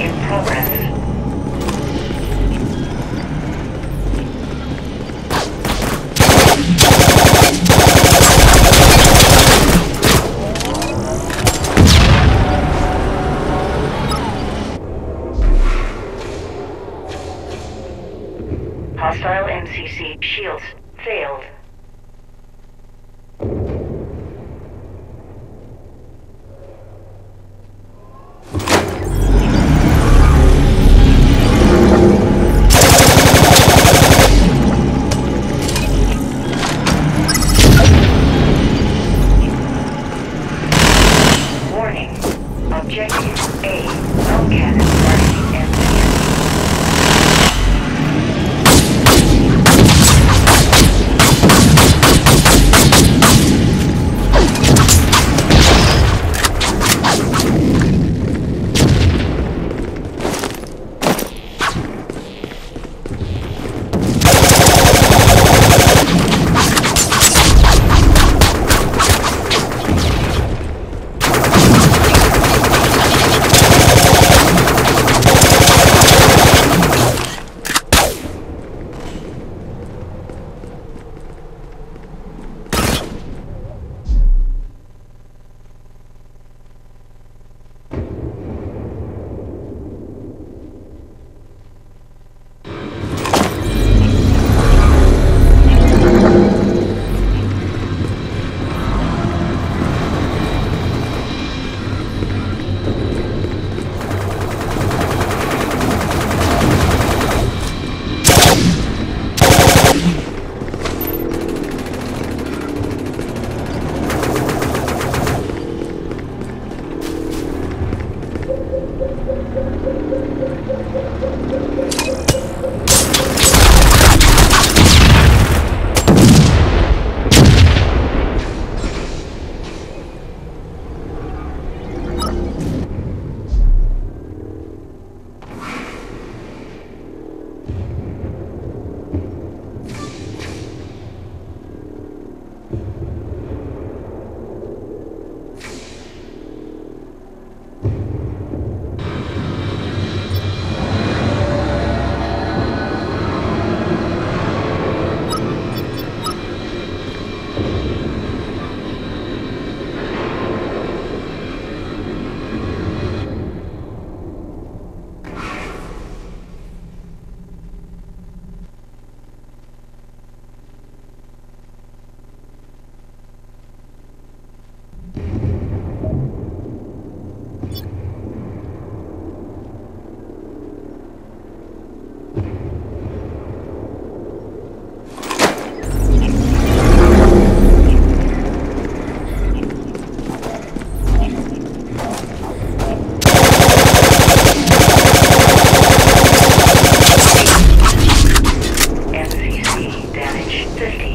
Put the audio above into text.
In progress. 50.